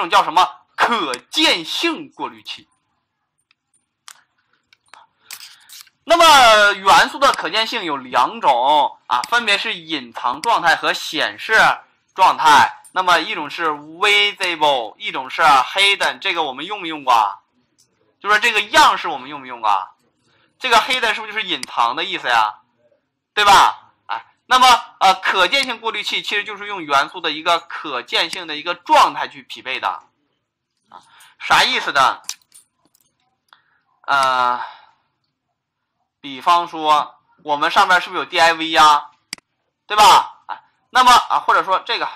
种叫什么可见性过滤器。那么元素的可见性有两种啊，分别是隐藏状态和显示状态。那么一种是 visible，一种是 hidden。这个我们用没用过？就说这个样式我们用没用过？这个 hidden 是不是就是隐藏的意思呀？对吧？那么呃，可见性过滤器其实就是用元素的一个可见性的一个状态去匹配的啊，啥意思呢？呃。比方说，我们上面是不是有 div 呀？对吧？啊，那么啊，或者说这个，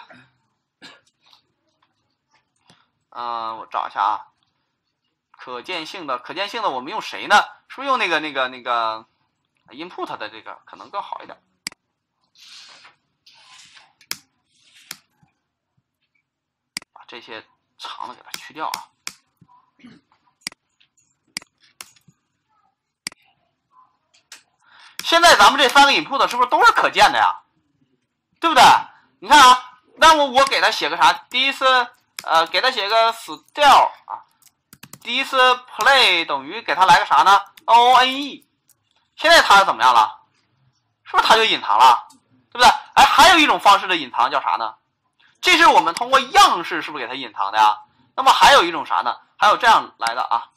嗯，我找一下啊，可见性的可见性的，我们用谁呢？是不是用那个那个那个 input 的这个可能更好一点？这些长的给它去掉啊。现在咱们这三个 input 是不是都是可见的呀？对不对？你看啊，那我我给他写个啥？第一次呃，给他写个 style 啊，第一次 play 等于给他来个啥呢？o n e。现在它怎么样了？是不是它就隐藏了？对不对？哎，还有一种方式的隐藏叫啥呢？这是我们通过样式是不是给它隐藏的呀？那么还有一种啥呢？还有这样来的啊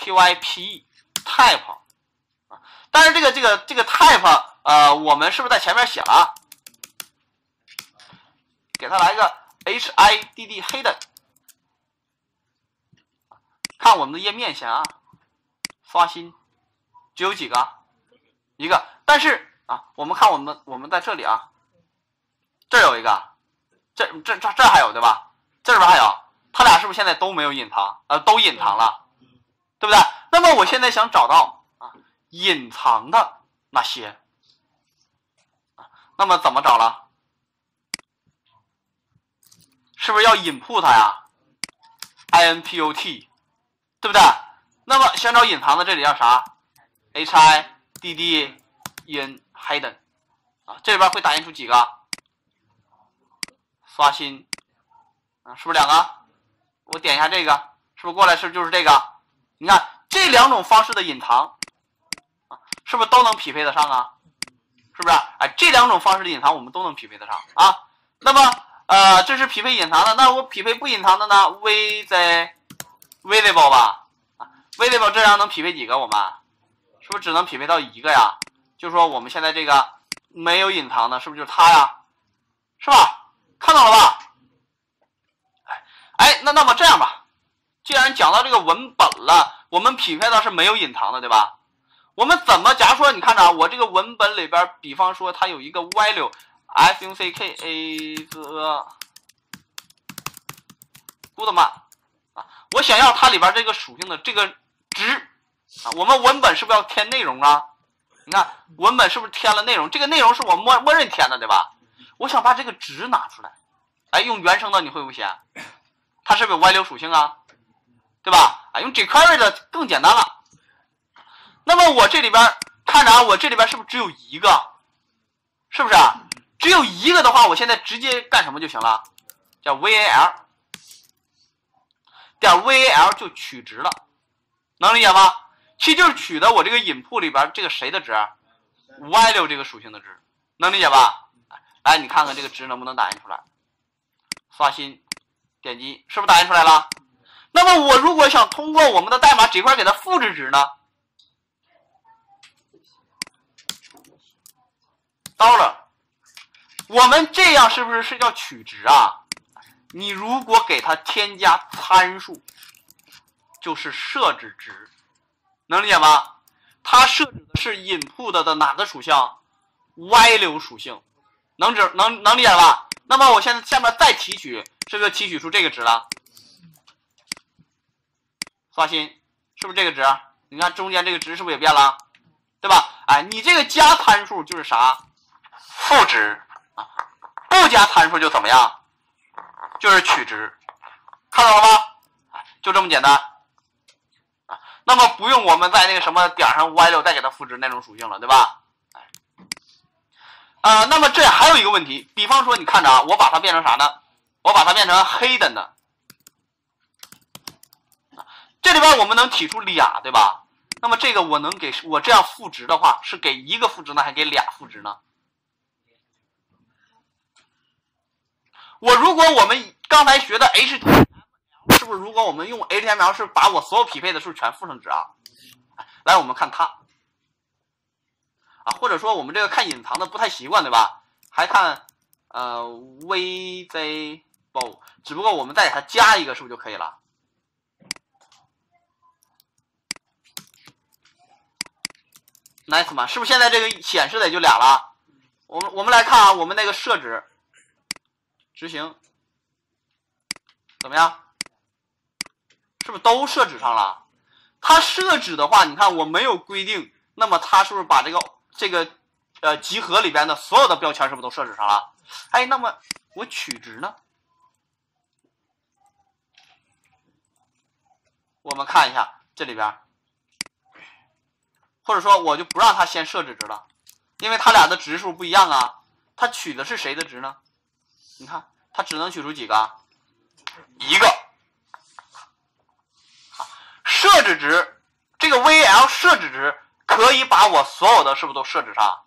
，type type 啊。但是这个这个这个 type，呃，我们是不是在前面写了？给它来一个 hidd hidden，看我们的页面先啊，刷新，只有几个？一个。但是啊，我们看我们我们在这里啊，这有一个，这这这这还有对吧？这里边还有，他俩是不是现在都没有隐藏？呃，都隐藏了，对不对？那么我现在想找到啊。隐藏的那些那么怎么找了？是不是要 input 呀？input，对不对？那么想找隐藏的，这里要啥？hidd in hidden 啊，这里边会打印出几个？刷新啊，是不是两个？我点一下这个，是不是过来是就是这个？你看这两种方式的隐藏。啊是不是都能匹配得上啊？是不是？哎，这两种方式的隐藏我们都能匹配得上啊。那么，呃，这是匹配隐藏的，那我匹配不隐藏的呢？visible 吧，啊，visible 这样能匹配几个？我们是不是只能匹配到一个呀？就说我们现在这个没有隐藏的，是不是就是它呀？是吧？看到了吧？哎，哎，那那么这样吧，既然讲到这个文本了，我们匹配的是没有隐藏的，对吧？我们怎么？假如说你看着啊我这个文本里边，比方说它有一个 value，f_u_c_k_a goodman 啊，我想要它里边这个属性的这个值啊，我们文本是不是要填内容啊？你看文本是不是填了内容？这个内容是我默默认填的，对吧？我想把这个值拿出来，哎，用原生的你会不会写？它是不是有 value 属性啊？对吧？啊，用 jQuery 的更简单了。那么我这里边看着啊，我这里边是不是只有一个？是不是啊？只有一个的话，我现在直接干什么就行了？叫 val 点 val 就取值了，能理解吗？其实就是取的我这个 input 里边这个谁的值？value 这个属性的值，能理解吧？来，你看看这个值能不能打印出来？刷新，点击，是不是打印出来了？那么我如果想通过我们的代码这块给它复制值呢？到了，我们这样是不是是叫取值啊？你如果给它添加参数，就是设置值，能理解吗？它设置的是 input 的哪个属性？y 流属性，能指能能理解吧？那么我现在下面再提取，是不是提取出这个值了？刷新，是不是这个值？你看中间这个值是不是也变了？对吧？哎，你这个加参数就是啥？赋值啊，不加参数就怎么样？就是取值，看到了吗？就这么简单啊。那么不用我们在那个什么点上 Y6 再给它赋值那种属性了，对吧？啊，那么这还有一个问题，比方说你看着啊，我把它变成啥呢？我把它变成黑的呢？这里边，我们能提出俩，对吧？那么这个我能给我这样赋值的话，是给一个赋值呢，还给俩赋值呢？我如果我们刚才学的 HTML 是不是？如果我们用 HTML 是把我所有匹配的数全赋上值啊？来，我们看它啊，或者说我们这个看隐藏的不太习惯，对吧？还看呃 visible，只不过我们再给它加一个，是不是就可以了？Nice 嘛，是不是现在这个显示的也就俩了？我们我们来看啊，我们那个设置。执行怎么样？是不是都设置上了？它设置的话，你看我没有规定，那么它是不是把这个这个呃集合里边的所有的标签是不是都设置上了？哎，那么我取值呢？我们看一下这里边，或者说我就不让它先设置值了，因为它俩的值数不一样啊。它取的是谁的值呢？你看。它只能取出几个？一个。设置值，这个 V L 设置值可以把我所有的是不是都设置上？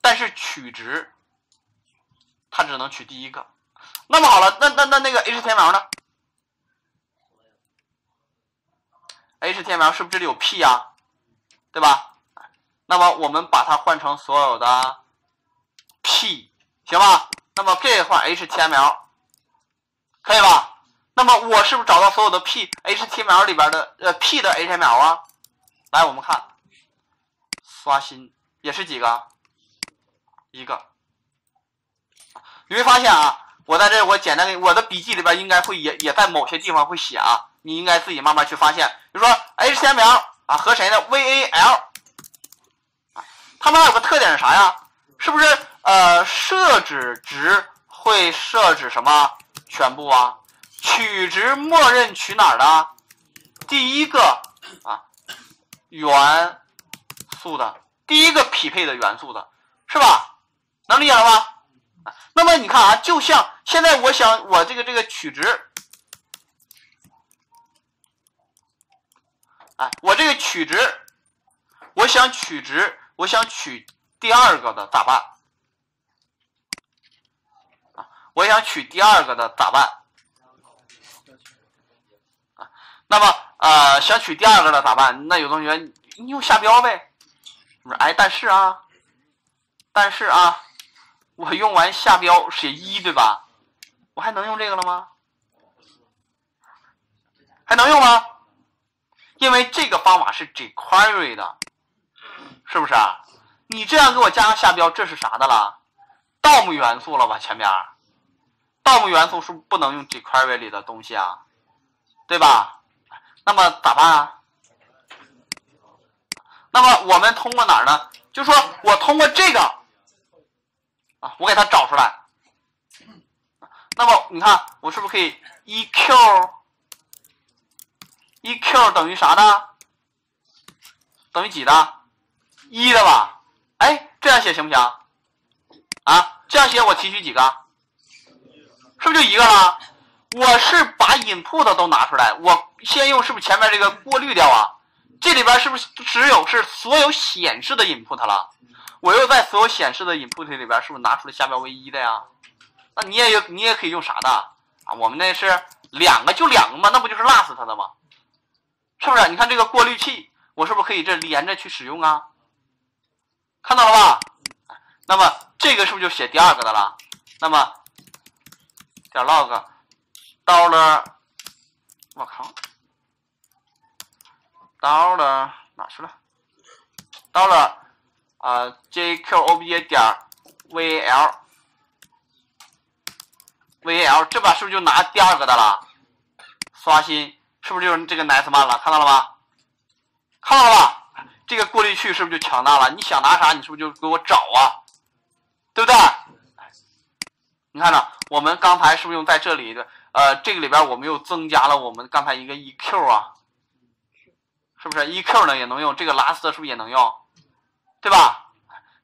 但是取值，它只能取第一个。那么好了，那那那那个 html 呢？html 是不是这里有 p 呀？对吧？那么我们把它换成所有的 p，行吧？那么这换 html。可以吧？那么我是不是找到所有的 p HTML 里边的呃 p 的 HTML 啊？来，我们看，刷新也是几个？一个。你会发现啊，我在这我简单给我的笔记里边应该会也也在某些地方会写啊，你应该自己慢慢去发现。比如说 HTML 啊和谁呢？VAL 啊，它们有个特点是啥呀？是不是呃设置值会设置什么？全部啊，取值默认取哪儿的？第一个啊，原素的，第一个匹配的元素的，是吧？能理解了吧？那么你看啊，就像现在我想我这个这个取值，哎，我这个取值，我想取值，我想取第二个的咋办？啊我想取第二个的咋办？啊，那么呃，想取第二个的咋办？那有同学你用下标呗。我说哎，但是啊，但是啊，我用完下标写一对吧？我还能用这个了吗？还能用吗？因为这个方法是 jQuery 的，是不是啊？你这样给我加上下标，这是啥的了？DOM 元素了吧？前面。DOM 元素是不能用 jQuery 里的东西啊，对吧？那么咋办啊？那么我们通过哪儿呢？就说我通过这个啊，我给它找出来。那么你看，我是不是可以 eq eq 等于啥的？等于几的？一的吧？哎，这样写行不行？啊，这样写我提取几个？是不是就一个了？我是把 input 都拿出来，我先用是不是前面这个过滤掉啊？这里边是不是只有是所有显示的 input 了？我又在所有显示的 input 里边是不是拿出来下标为一的呀？那你也有，你也可以用啥的啊？我们那是两个就两个嘛，那不就是 last 的吗？是不是？你看这个过滤器，我是不是可以这连着去使用啊？看到了吧？那么这个是不是就写第二个的了？那么。点 log，dollar，我靠，dollar 哪去了？dollar 啊，jqoba 点 v l v l 这把是不是就拿第二个的了？刷新是不是就是这个 nice man 了？看到了吗？看到了吧？这个过滤器是不是就强大了？你想拿啥，你是不是就给我找啊？对不对？你看着，我们刚才是不是用在这里的？呃，这个里边我们又增加了我们刚才一个 eq 啊，是不是 eq 呢也能用？这个 last 是不是也能用？对吧？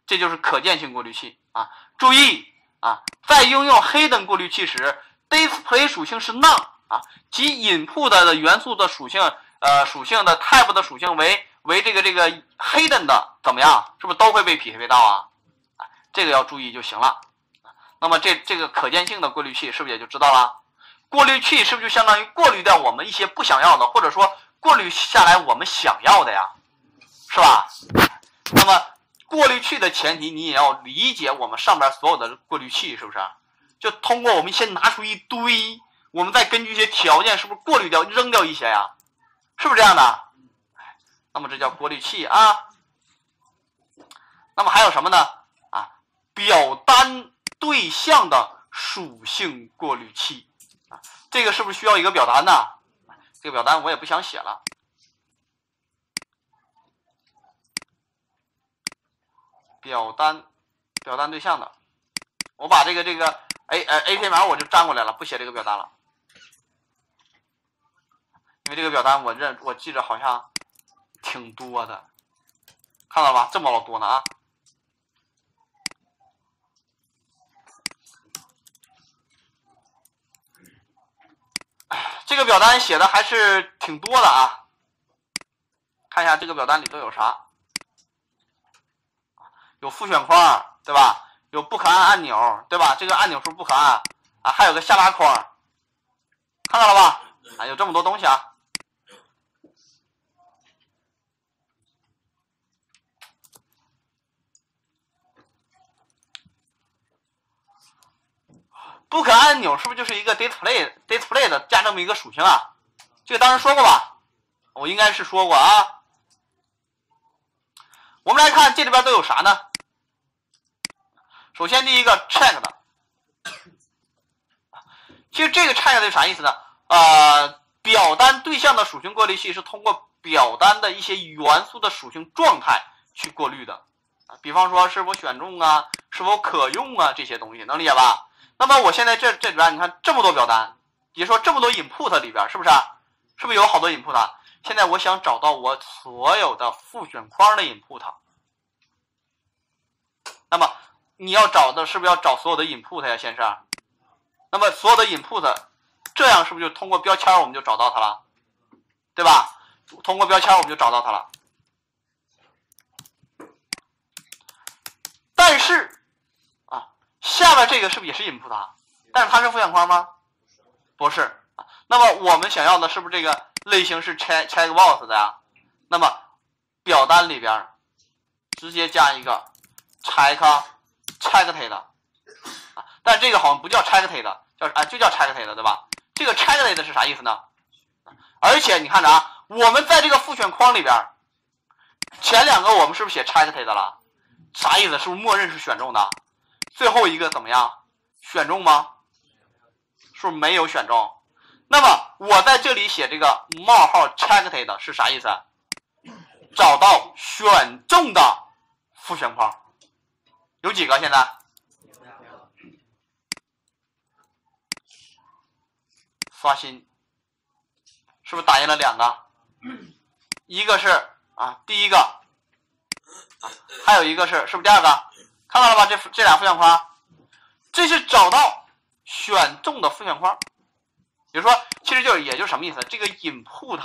这就是可见性过滤器啊！注意啊，在应用 hidden 过滤器时，display 属性是 none 啊，即 input 的元素的属性呃属性的 type 的属性为为这个这个 hidden 的怎么样？是不是都会被匹配到啊？这个要注意就行了。那么这这个可见性的过滤器是不是也就知道了？过滤器是不是就相当于过滤掉我们一些不想要的，或者说过滤下来我们想要的呀？是吧？那么过滤器的前提你也要理解我们上边所有的过滤器是不是？就通过我们先拿出一堆，我们再根据一些条件是不是过滤掉扔掉一些呀？是不是这样的？那么这叫过滤器啊。那么还有什么呢？啊，表单对象的属性过滤器啊，这个是不是需要一个表单呢？这个表单我也不想写了。表单，表单对象的，我把这个这个 A 呃 HTML 我就粘过来了，不写这个表单了，因为这个表单我认我记着好像挺多的，看到吧？这么老多呢啊！这个表单写的还是挺多的啊，看一下这个表单里都有啥。有复选框，对吧？有不可按按钮，对吧？这个按钮是不可按啊，还有个下拉框，看到了吧？啊，有这么多东西啊！不可按钮是不是就是一个 display display 的加这么一个属性啊？这个当时说过吧？我应该是说过啊。我们来看这里边都有啥呢？首先，第一个 check 的，其实这个 check 的啥意思呢？呃，表单对象的属性过滤器是通过表单的一些元素的属性状态去过滤的，比方说是否选中啊，是否可用啊，这些东西能理解吧？那么我现在这这里边你看这么多表单，也说这么多 input 里边是不是啊？是不是有好多 input？现在我想找到我所有的复选框的 input，那么。你要找的是不是要找所有的 input 呀，先生？那么所有的 input，这样是不是就通过标签我们就找到它了，对吧？通过标签我们就找到它了。但是，下面这个是不是也是 input？但是它是复选框吗？不是。那么我们想要的是不是这个类型是 check checkbox 的呀？那么表单里边直接加一个 check。checked 啊，但这个好像不叫 checked，叫啊就叫 checked 对吧？这个 checked 是啥意思呢？而且你看着啊，我们在这个复选框里边，前两个我们是不是写 checked 了？啥意思？是不是默认是选中的？最后一个怎么样？选中吗？是不是没有选中？那么我在这里写这个冒号 checked 是啥意思？找到选中的复选框。有几个现在？刷新，是不是打印了两个？一个是啊，第一个，还有一个是是不是第二个？看到了吧？这这俩复选框，这是找到选中的复选框。比如说，其实就是也就什么意思？这个 input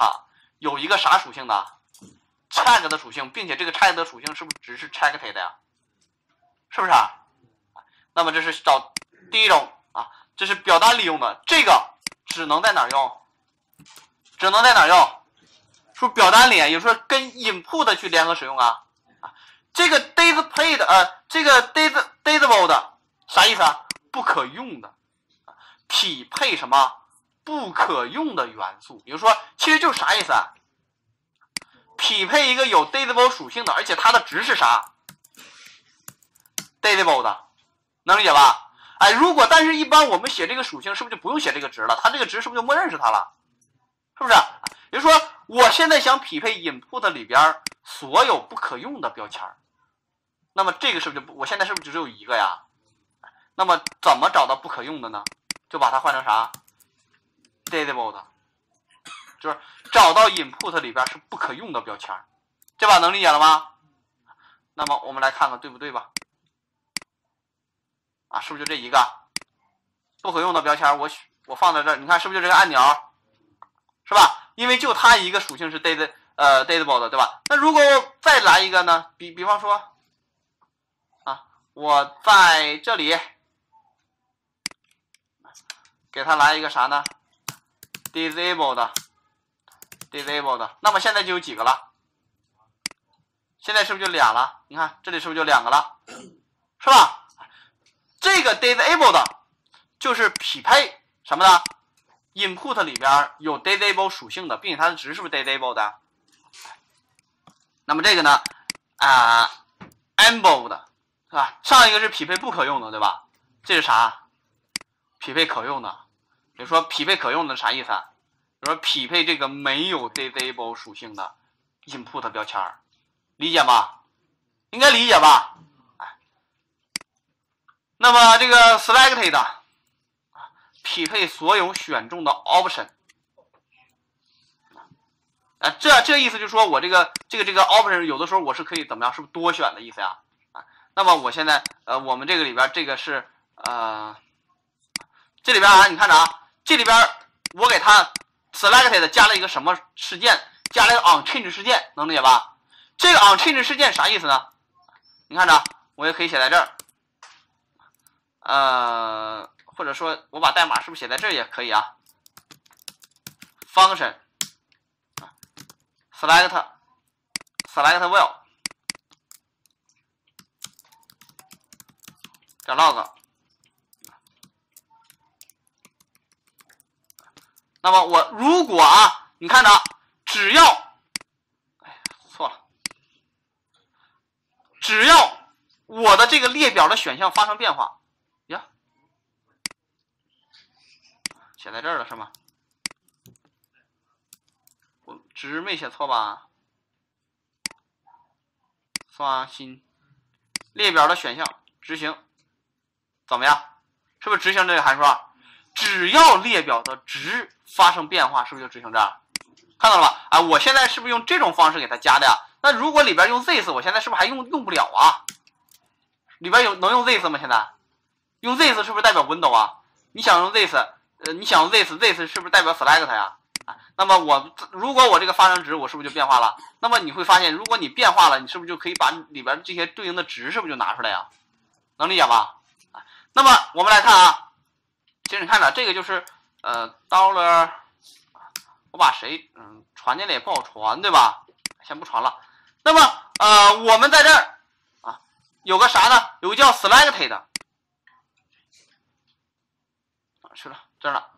有一个啥属性的？check 的属性，并且这个 check 的属性是不是只是 checked 的呀？是不是啊？那么这是找第一种啊，这是表单里用的，这个只能在哪用？只能在哪儿用？说表单里，有时候跟 input 去联合使用啊，这个 displayed 呃，这个 dis disable 的啥意思啊？不可用的，匹配什么不可用的元素？比如说，其实就啥意思啊？匹配一个有 disable 属性的，而且它的值是啥？disable 的，能理解吧？哎，如果但是一般我们写这个属性，是不是就不用写这个值了？它这个值是不是就默认是它了？是不是？也就是说，我现在想匹配 input 里边所有不可用的标签那么这个是不是就我现在是不是只有一个呀？那么怎么找到不可用的呢？就把它换成啥？disable 的，就是找到 input 里边是不可用的标签这把能理解了吗？那么我们来看看对不对吧？啊，是不是就这一个不可用的标签？我我放在这儿，你看是不是就这个按钮？是吧？因为就它一个属性是 data 呃 datable 的，对吧？那如果再来一个呢？比比方说，我在这里给它来一个啥呢？disabled disabled，那么现在就有几个了？现在是不是就俩了？你看这里是不是就两个了？是吧？这个 disabled 就是匹配什么呢？input 里边有 disable 属性的，并且它的值是不是 disable 的？那么这个呢，啊 e n 啊，上一个是匹配不可用的，对吧？这是啥？匹配可用的。比如说匹配可用的啥意思啊？比如说匹配这个没有 disable 属性的 input 标签理解吗？应该理解吧？哎，那么这个 selected 啊，匹配所有选中的 option。啊，这这意思就是说我这个这个这个 option 有的时候我是可以怎么样？是不是多选的意思呀？那么我现在呃，我们这个里边这个是呃，这里边啊，你看着啊，这里边我给它 selected 加了一个什么事件？加了一个 onChange 事件，能理解吧？这个 onChange 事件啥意思呢？你看着，我也可以写在这儿，呃，或者说我把代码是不是写在这儿也可以啊？function。select select will 点 log，那么我如果啊，你看着，只要，哎呀，错了，只要我的这个列表的选项发生变化，呀，写在这儿了是吗？我值没写错吧？刷新列表的选项，执行怎么样？是不是执行这个函数啊？只要列表的值发生变化，是不是就执行这？看到了吧？啊，我现在是不是用这种方式给它加的呀？那如果里边用 this，我现在是不是还用用不了啊？里边有能用 this 吗？现在用 this 是不是代表 window 啊？你想用 this，呃，你想用 this，this 是不是代表 select 呀？啊，那么我如果我这个发生值，我是不是就变化了？那么你会发现，如果你变化了，你是不是就可以把里边这些对应的值，是不是就拿出来呀？能理解吧？那么我们来看啊，其实你看着这个就是呃，dollar，我把谁嗯传进来也不好传，对吧？先不传了。那么呃，我们在这儿啊，有个啥呢？有个叫 selected，哪，去了这儿了。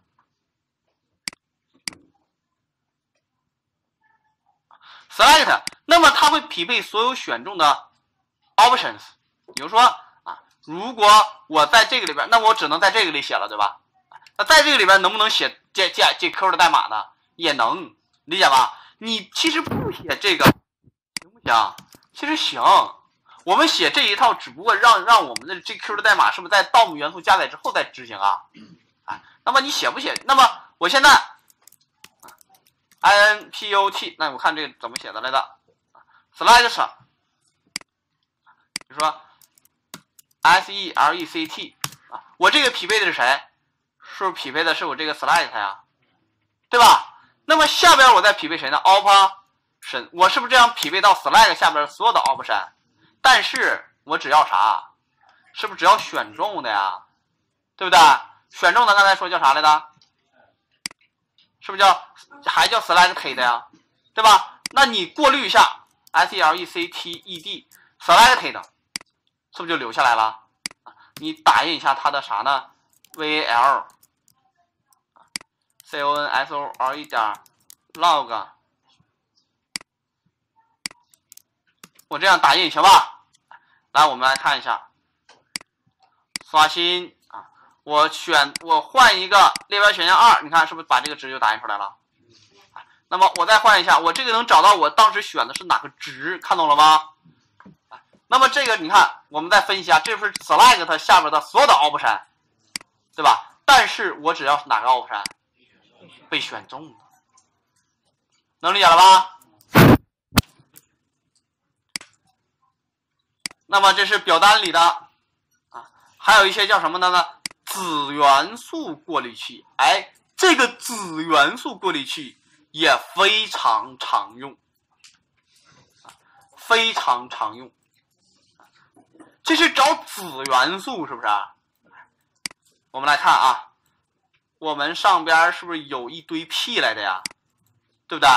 select，那么它会匹配所有选中的 options。比如说，如果我在这个里边，那我只能在这个里写了，对吧？那在这个里边能不能写 J J J Q 的代码呢？也能，理解吧？你其实不写这个行不行？其实行，我们写这一套只不过让让我们的 J Q 的代码是不是在 DOM 元素加载之后再执行啊？啊，那么你写不写？那么我现在。input，那我看这个怎么写的来着？select，比如说 select 啊，我这个匹配的是谁？是不是匹配的是我这个 select 呀？对吧？那么下边我再匹配谁呢？option，我是不是这样匹配到 select 下边所有的 option？但是我只要啥？是不是只要选中的呀？对不对？选中的刚才说叫啥来着？是不是叫还叫 selected 呀？对吧？那你过滤一下 selected selected，是不是就留下来了？你打印一下它的啥呢？v l c o n s o r e 点 log，我这样打印行吧？来，我们来看一下，刷新啊。我选我换一个列表选项二，你看是不是把这个值就打印出来了？那么我再换一下，我这个能找到我当时选的是哪个值，看懂了吗？那么这个你看，我们再分析一下，这是 select 它下边的所有的 option，对吧？但是我只要是哪个 option 被选中的，能理解了吧？那么这是表单里的啊，还有一些叫什么的呢？子元素过滤器，哎，这个子元素过滤器也非常常用，非常常用。这是找子元素，是不是？我们来看啊，我们上边是不是有一堆 P 来的呀？对不对？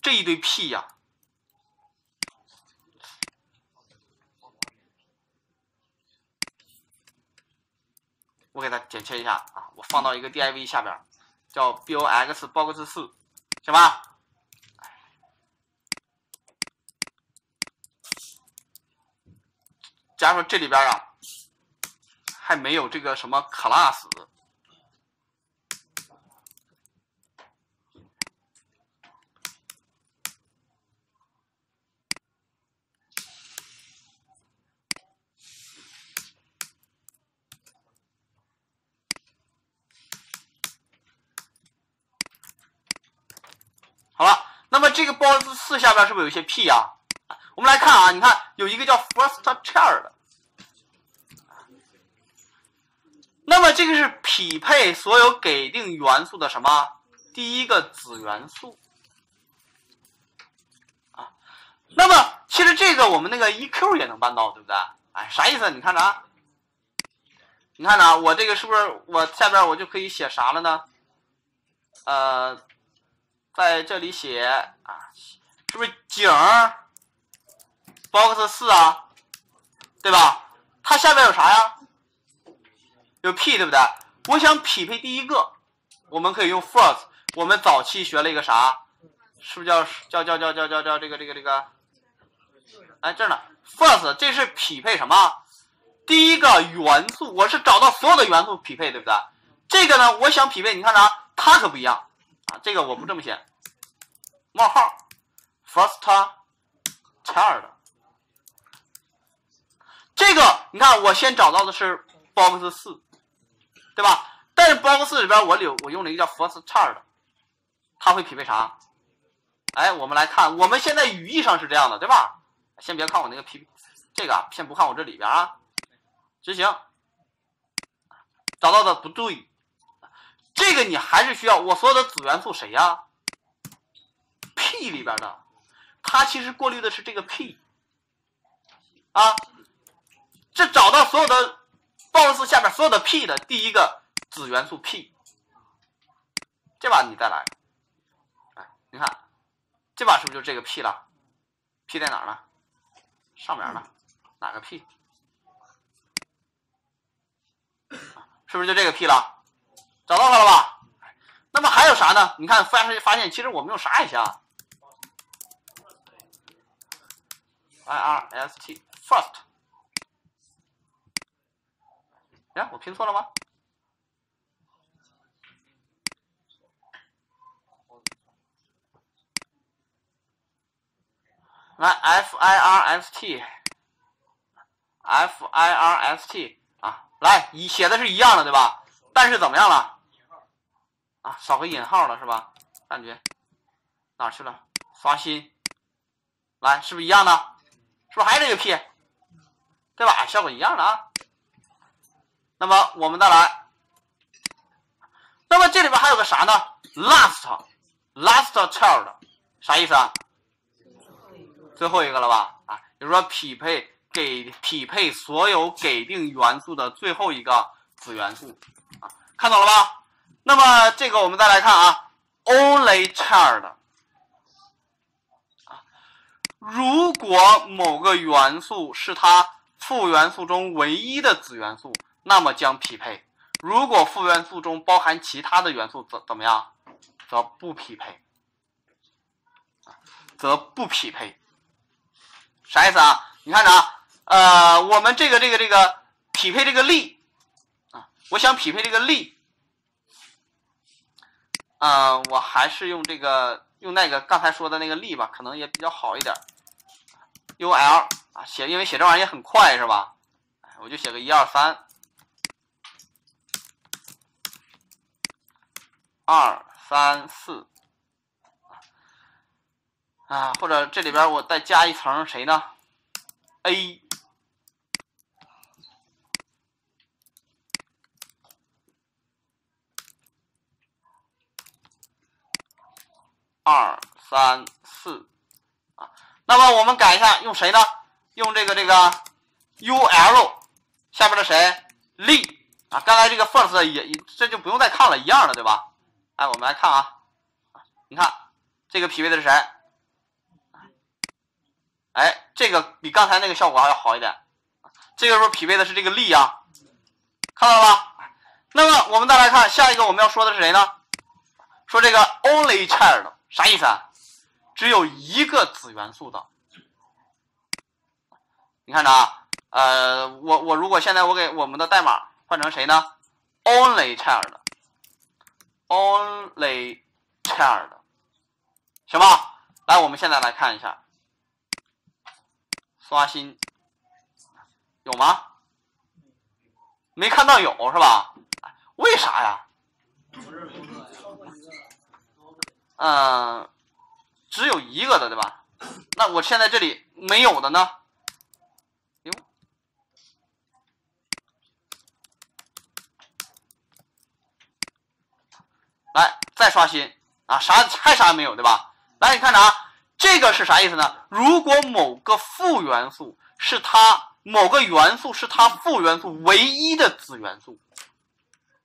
这一堆 P 呀，我给它剪切一下啊，我放到一个 div 下边，叫 box box 四，行吧？假如说这里边啊，还没有这个什么 class，好了，那么这个 box 四下边是不是有一些 p 啊？我们来看啊，你看有一个叫 first child，那么这个是匹配所有给定元素的什么第一个子元素啊？那么其实这个我们那个 eq 也能办到，对不对？哎，啥意思？你看着啊，你看着啊，我这个是不是我下边我就可以写啥了呢？呃，在这里写啊，是不是井？box 四啊，对吧？它下边有啥呀？有 p 对不对？我想匹配第一个，我们可以用 first。我们早期学了一个啥？是不是叫叫叫叫叫叫叫这个这个这个？哎，这儿呢，first 这是匹配什么？第一个元素，我是找到所有的元素匹配，对不对？这个呢，我想匹配，你看啥？它可不一样啊！这个我不这么写，冒号，first child。这个你看，我先找到的是 box 四，对吧？但是 box 里边我有我用了一个叫 first child，它会匹配啥？哎，我们来看，我们现在语义上是这样的，对吧？先别看我那个 P，这个先不看我这里边啊，执行，找到的不对，这个你还是需要我所有的子元素谁呀？P 里边的，它其实过滤的是这个 P，啊。这找到所有的 BOSS 下面所有的 p 的第一个子元素 p，这把你再来，哎，你看，这把是不是就这个 p 了？p 在哪儿呢？上面呢？哪个 p？是不是就这个 p 了？找到它了吧？那么还有啥呢？你看发现发现，其实我们用啥也行，i r s t first。呀，我拼错了吗？来，f i r s t，f i r s t 啊，来，一写的是一样的，对吧？但是怎么样了？啊，少个引号了，是吧？感觉哪去了？刷新，来，是不是一样的？是不是还是这个 p？对吧？效果一样的啊。那么我们再来，那么这里边还有个啥呢？last，last child，啥意思啊？最后一个了吧？啊，就是说匹配给匹配所有给定元素的最后一个子元素，啊，看懂了吧？那么这个我们再来看啊，only child，啊，如果某个元素是它复元素中唯一的子元素。那么将匹配，如果复元素中包含其他的元素，怎怎么样，则不匹配，则不匹配，啥意思啊？你看着啊，呃，我们这个这个这个匹配这个力啊，我想匹配这个力，嗯，我还是用这个用那个刚才说的那个力吧，可能也比较好一点，ul 啊，写因为写这玩意儿也很快是吧？我就写个一二三。二三四，啊，或者这里边我再加一层谁呢？A，二三四啊。那么我们改一下，用谁呢？用这个这个 ul 下边的谁？L 啊？刚才这个 first 也这就不用再看了，一样的对吧？哎，我们来看啊，你看这个匹配的是谁？哎，这个比刚才那个效果还要好一点。这个时候匹配的是这个力啊，看到了吧？那么我们再来看下一个我们要说的是谁呢？说这个 only child 啥意思啊？只有一个子元素的。你看着啊，呃，我我如果现在我给我们的代码换成谁呢？only child Only child，行吧？来，我们现在来看一下，刷新。有吗？没看到有是吧？为啥呀？嗯，只有一个的对吧？那我现在这里没有的呢？来再刷新啊！啥还啥也没有对吧？来，你看着啊，这个是啥意思呢？如果某个负元素是它。某个元素是它负元素唯一的子元素，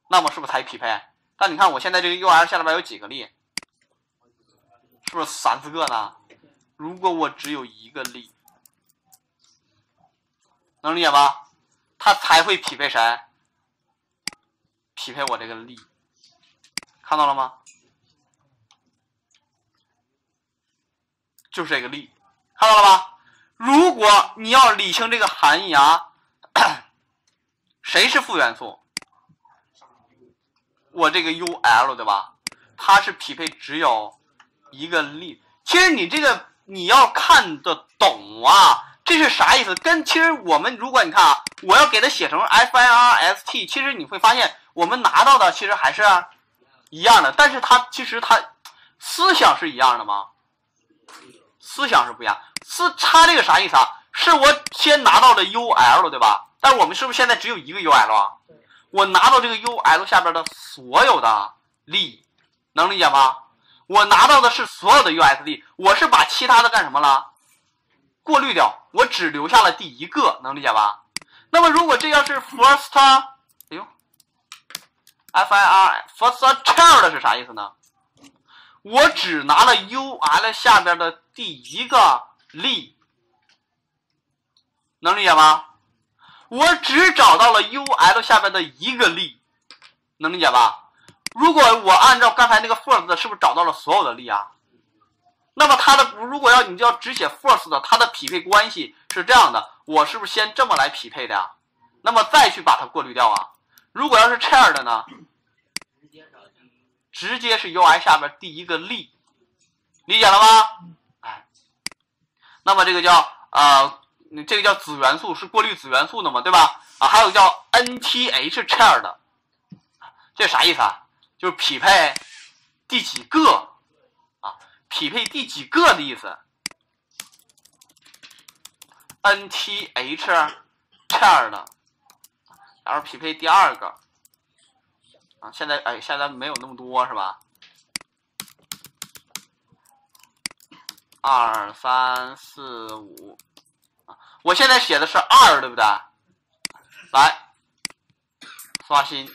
那么是不是才匹配？但你看我现在这个 UL 下里边有几个力？是不是三四个呢？如果我只有一个力，能理解吧？它才会匹配谁？匹配我这个力，看到了吗？就是这个力，看到了吧？如果你要理清这个含义啊，谁是负元素？我这个 UL 对吧？它是匹配只有一个力。其实你这个你要看得懂啊，这是啥意思？跟其实我们如果你看啊，我要给它写成 FIRST，其实你会发现我们拿到的其实还是一样的，但是它其实它思想是一样的吗？思想是不一样。是差这个啥意思啊？是我先拿到了 UL 对吧？但我们是不是现在只有一个 UL 啊？我拿到这个 UL 下边的所有的力，能理解吗？我拿到的是所有的 USD，我是把其他的干什么了？过滤掉，我只留下了第一个，能理解吧？那么如果这要是 first，，FIR first child 是啥意思呢？我只拿了 UL 下边的第一个。力能理解吗？我只找到了 UL 下边的一个力，能理解吧？如果我按照刚才那个 first 是不是找到了所有的力啊？那么它的如果要你就要只写 first 的，它的匹配关系是这样的，我是不是先这么来匹配的呀？那么再去把它过滤掉啊？如果要是 chair 的呢？直接是 UI 下边第一个力，理解了吗？哎那么这个叫呃，这个叫子元素是过滤子元素的嘛，对吧？啊，还有叫 NTH chair 的，这啥意思啊？就是匹配第几个啊？匹配第几个的意思？NTH chair 的，然后匹配第二个啊。现在哎，现在没有那么多是吧？二三四五，啊，我现在写的是二，对不对？来，刷新，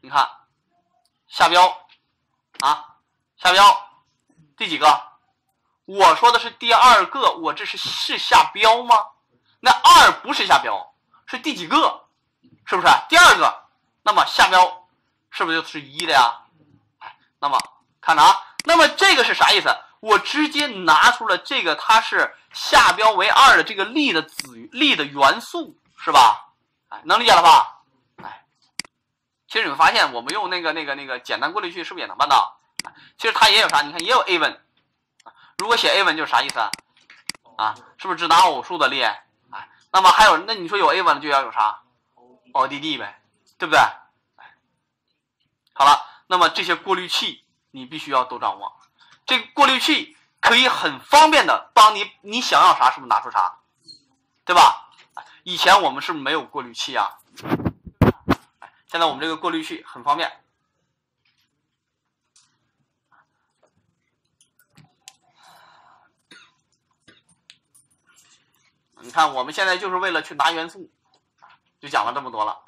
你看，下标，啊，下标，第几个？我说的是第二个，我这是是下标吗？那二不是下标，是第几个？是不是？第二个，那么下标是不是就是一的呀？哎，那么看着啊。那么这个是啥意思？我直接拿出了这个，它是下标为二的这个力的子力的元素，是吧？哎，能理解了吧？哎，其实你们发现，我们用那个那个那个简单过滤器是不是也能办到？其实它也有啥？你看也有 A 文，如果写 A 文就是啥意思啊？啊，是不是只拿偶数的力？那么还有，那你说有 A 文就要有啥？ODD 呗，对不对？好了，那么这些过滤器。你必须要都掌握，这个过滤器可以很方便的帮你，你想要啥是不是拿出啥，对吧？以前我们是不是没有过滤器啊？现在我们这个过滤器很方便，你看，我们现在就是为了去拿元素，就讲了这么多了。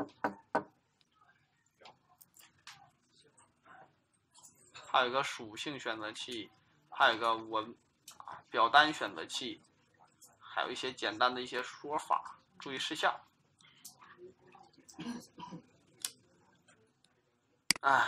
还有一个属性选择器，还有一个文啊表单选择器，还有一些简单的一些说法，注意事项。唉。